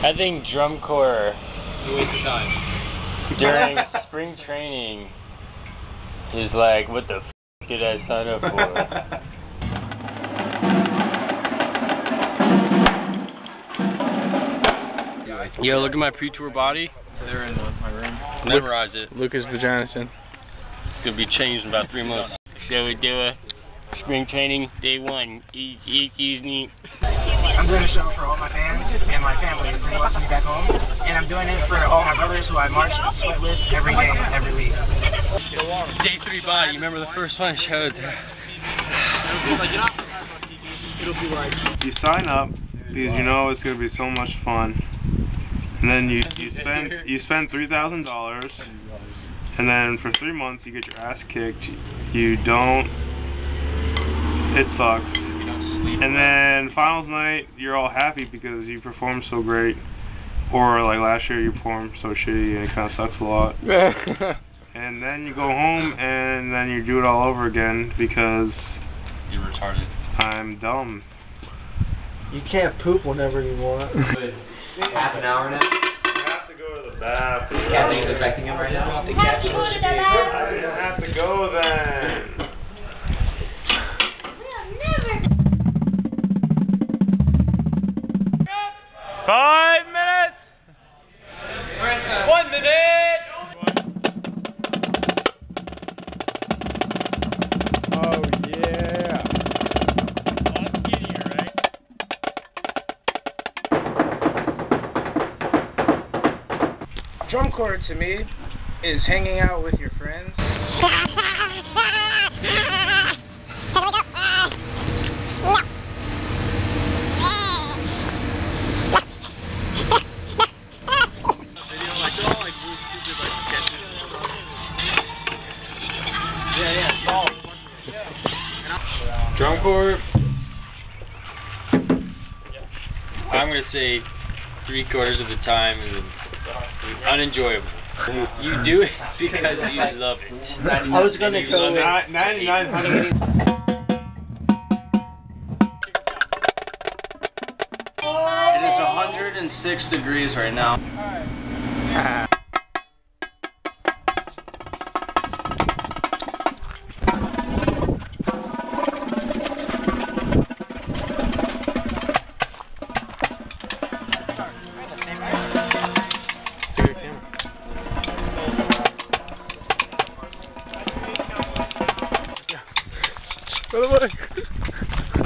I think drum corps You waste your time. during spring training is like, what the f did I sign up for? Yo, look at my pre-tour body. They're in my room. Memorize it. Lucas Vaginison. It's gonna be changed in about three months. So we do a spring training day one. Each, each evening. I'm doing a show for all my fans and my family who watch me back home. And I'm doing it for all my brothers who I march and sweat with every day, every week. Day three body. You remember the first one I showed? Like you sign up because you know it's gonna be so much fun, and then you you spend you spend three thousand dollars, and then for three months you get your ass kicked. You don't. It sucks. And then finals night, you're all happy because you performed so great. Or like last year, you performed so shitty and it kind of sucks a lot. And then you go home and then you do it all over again because You're retarded. I'm dumb. You can't poop whenever you want. Half an hour now. I have to go to the bathroom. Caffeine's affecting him right now. I didn't have to go To me is hanging out with your friends. Drum corps. I'm gonna say three quarters of the time is unenjoyable. You do it because you love it. I was gonna And you go love with- it. Ninety-nine By the.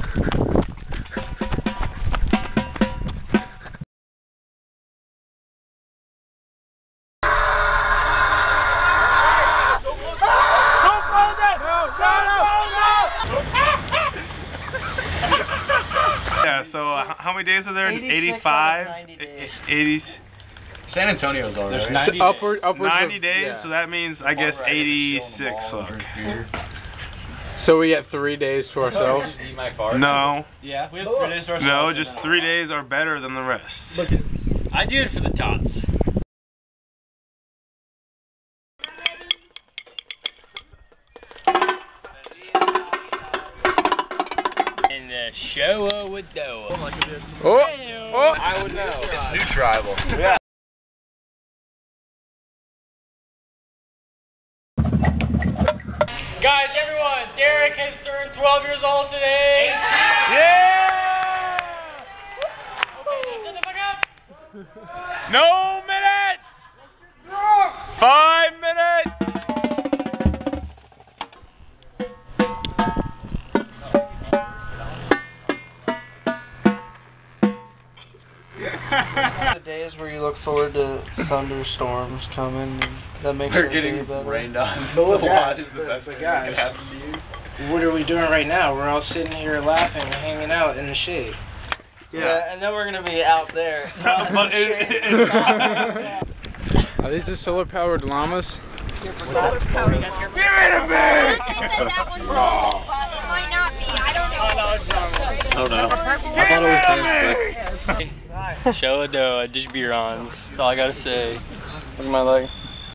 Yeah. So uh, h- how many days are there? 86 Eighty-five. 90 days. Eighty. San Antonio's alright. There's So 90 upward, upwards Ninety of, days. yeah. So that means I guess eighty-six. Fuck. So we get three days to ourselves. Eat my fart. No. Yeah, we have three days to No. Just three days are better than the rest. Look, I do it for the tots. In the show with Doa. Oh, oh. I would know. It's new tribal. Yeah. Guys, everyone, Derek has turned 12 years old today. Yeah. Shut the fuck up. No the days where you look forward to thunderstorms coming, and that makes We're getting rained on. But look, The guys, lot is the best but thing that guys, happen to you. What are we doing right now? We're all sitting here laughing and hanging out in the shade. Yeah. and then we're gonna be out there. But it- it- Are these the solar powered llamas? Give it a bit. Oh no. I thought oh, it was this, but show a. That's all I gotta say. Look at my leg.